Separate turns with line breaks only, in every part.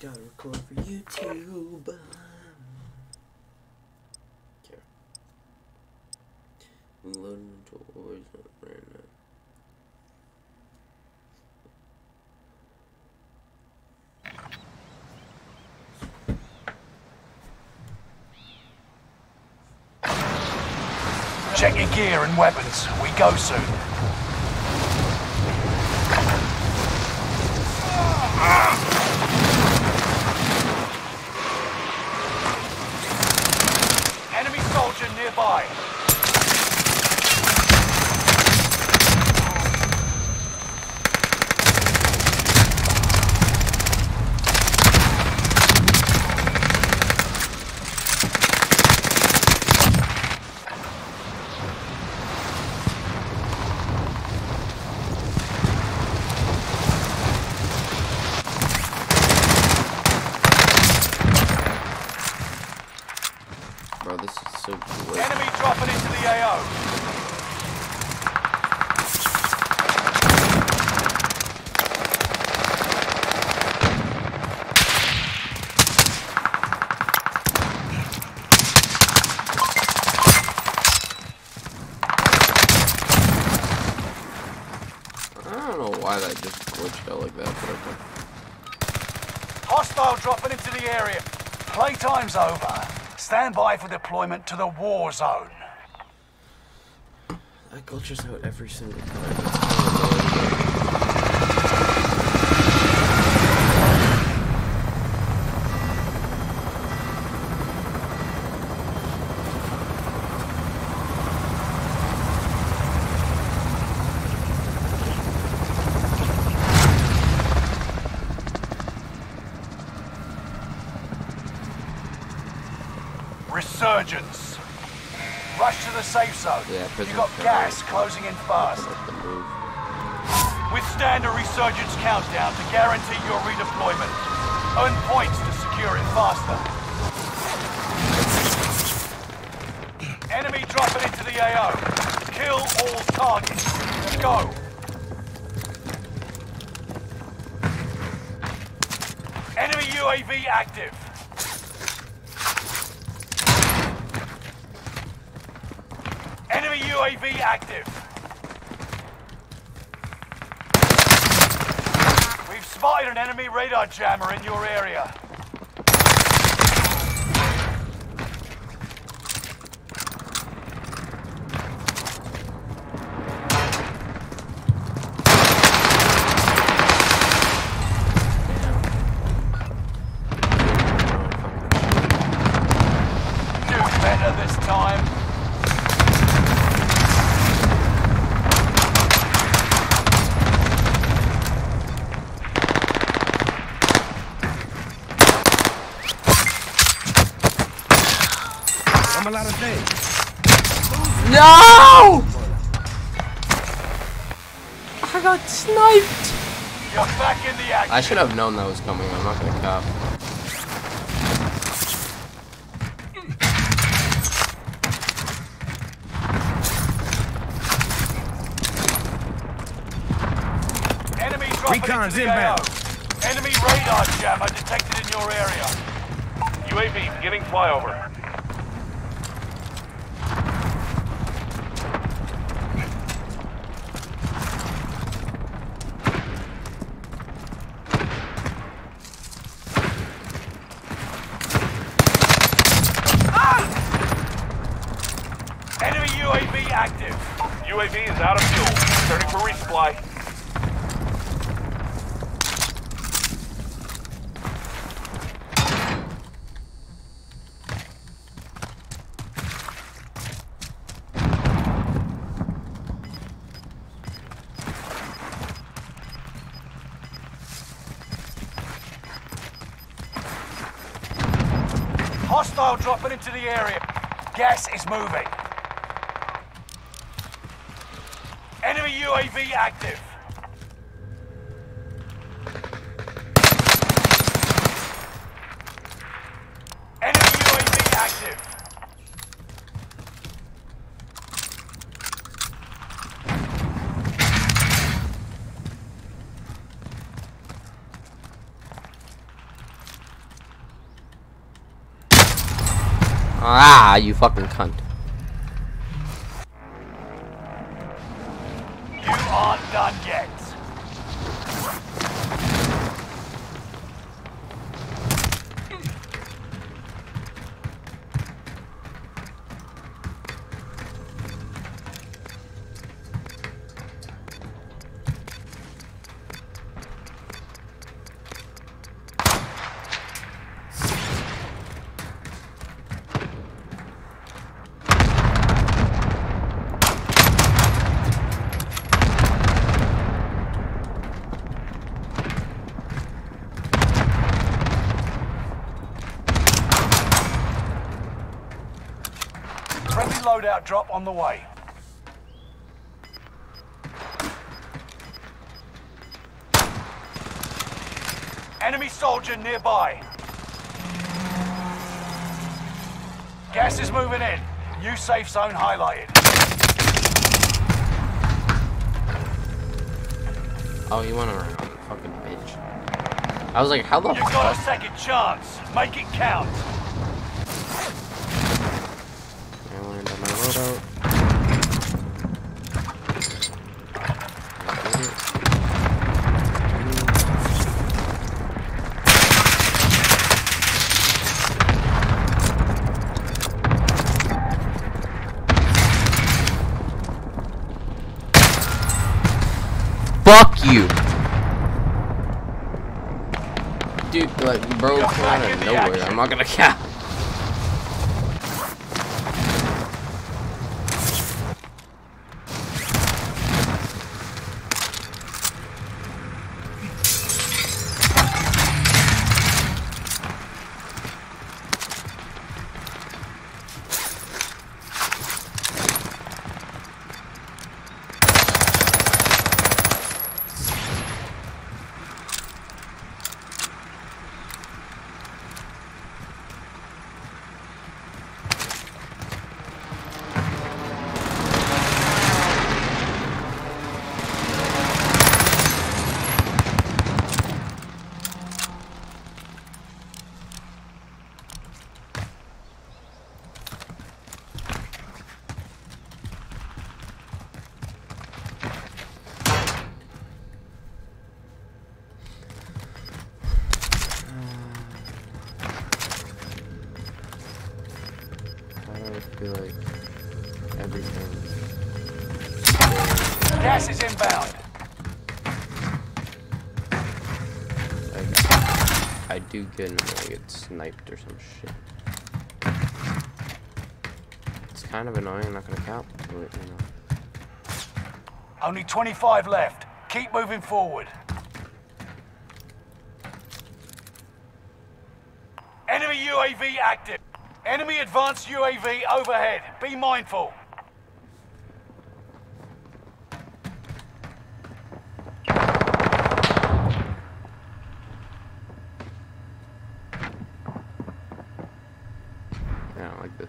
Gotta record for YouTube. Here. We loading into a Warzone right now.
Check your gear and weapons. We go soon. Enemy soldier nearby.
Bro, this is so great.
Enemy dropping into the AO.
I don't know why that just glitched out like that, but okay.
Hostile dropping into the area. Playtime's over. Stand by for deployment to the war zone.
That glitches out every single time. It's kinda annoying.
Resurgence. Rush to the safe zone.
Yeah,
you got gas closing in fast.
Let them move.
Withstand a resurgence countdown to guarantee your redeployment. Earn points to secure it faster. Enemy dropping into the AO. Kill all targets. Go. Enemy UAV active. Enemy UAV active. We've spotted an enemy radar jammer in your area. Do better this time.
I'm a lot of things.
No! I got sniped!
You're back in the action.
I should have known that was coming. I'm not gonna cop.
Enemy dropping
Recon's inbound.
Enemy radar jammer detected in your area. UAV beginning flyover. Enemy UAV active. UAV is out of fuel. Turning for resupply. Hostile dropping into the area. Gas is moving. UAV active. Enemy UAV active.
Ah, you fucking cunt.
Loadout drop on the way. Enemy soldier nearby. Gas is moving in. New safe zone highlighted.
Oh, you went around, fucking bitch. I was like, how the
You've got a second chance. Make it count.
I went into my loadout. Fuck you! Dude, like, bro,
You're
came
back
out of nowhere.
action.
I'm not gonna cap.
Gas is inbound.
Like, I do get when I get sniped or some shit. It's kind of annoying, I'm not gonna count, but you know.
Only 25 left. Keep moving forward. Enemy UAV active. Enemy advanced UAV overhead. Be mindful.
Yeah, I don't like this.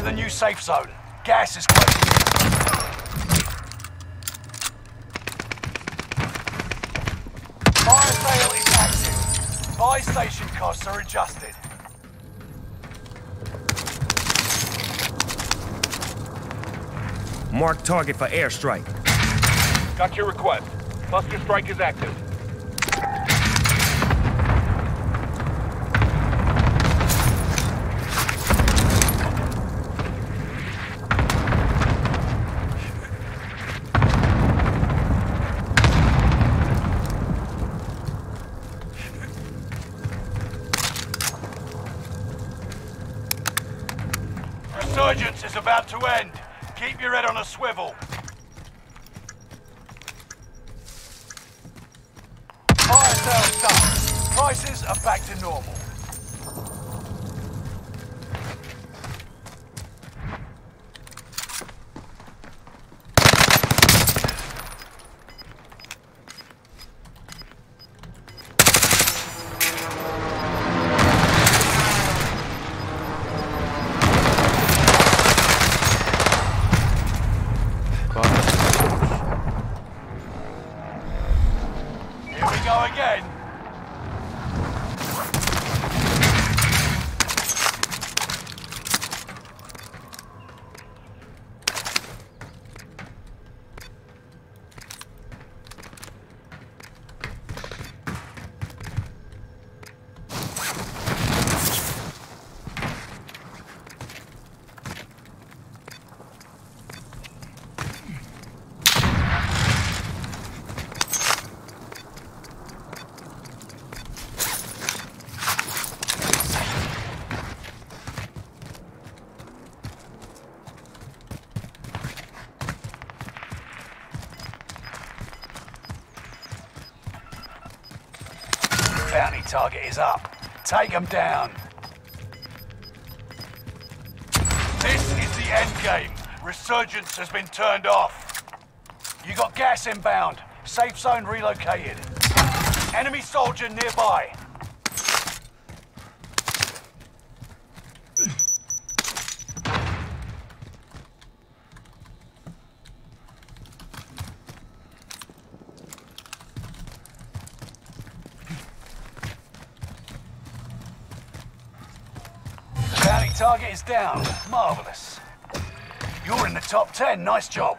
to the new safe zone. Gas is close. Fire sale is active. Buy station costs are adjusted.
Mark target for airstrike.
Got your request. Cluster strike is active.
Resurgence is about to end. Keep your head on a swivel. Fire sale done. Prices are back to normal. Here we go again. Bounty target is up. Take them down. This is the end game. Resurgence has been turned off. You got gas inbound. Safe zone relocated. Enemy soldier nearby. Is down. Marvelous. You're in the top 10. Nice job.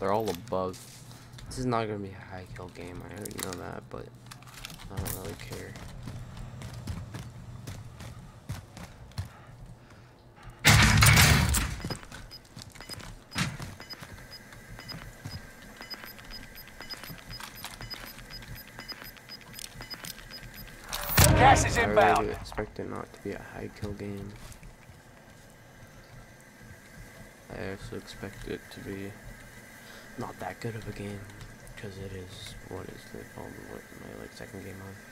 They're all above. This is not gonna be a high kill game. I already know that, but I don't really care.
Gas is
I really expect it not to be a high kill game. I also expect it to be not that good of a game because it is what is the um, what my like second game on.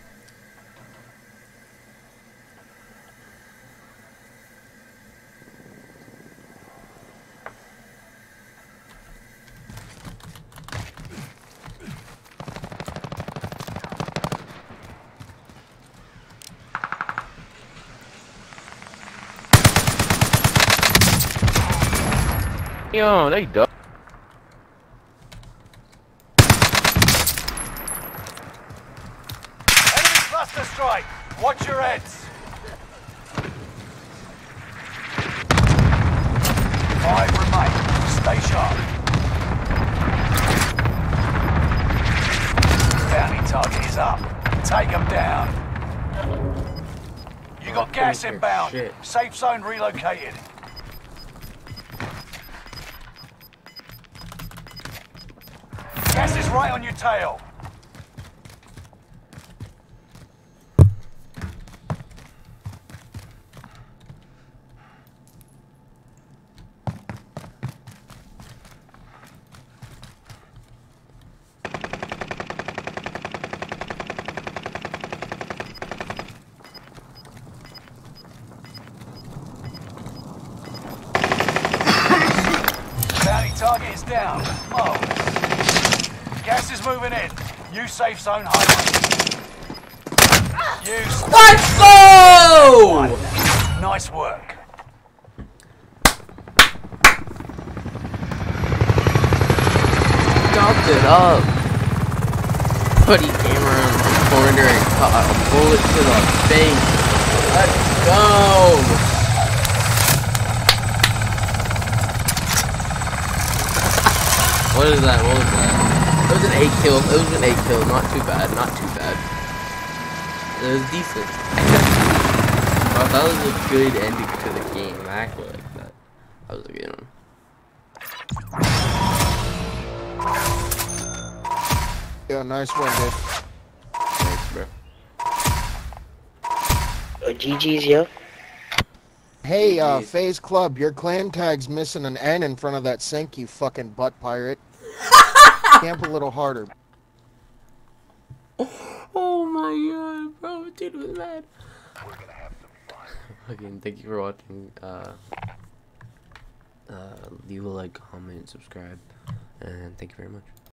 Yo, they duck.
Enemy cluster strike. Watch your heads. Five remain. Stay sharp. Bounty target is up. Take them down. You got gas inbound.
shit.
Safe zone relocated. Right on your tail. Target is down. Marvelous. Gas is moving in. New safe zone highway. Use.
Let's go!
Nice work.
Stopped it up. But he came the corner and caught a bullet to the face. Let's go! What is that? What was that? It was an 8 kill. It was an 8 kill. Not too bad. Not too bad. It was decent. Wow, that was a good ending to the game. I actually like that. That was a good one.
Yeah, nice one, dude.
Thanks, bro.
Oh, GG's, yo.
Hey, uh,
GGs.
FaZe Club, your clan tag's missing an N in front of that sink, you fucking butt pirate. Camp a little harder.
Oh my god, bro, dude was mad. We're gonna have some fun. Again, thank you for watching. Uh, uh, leave a like, comment, subscribe, and thank you very much.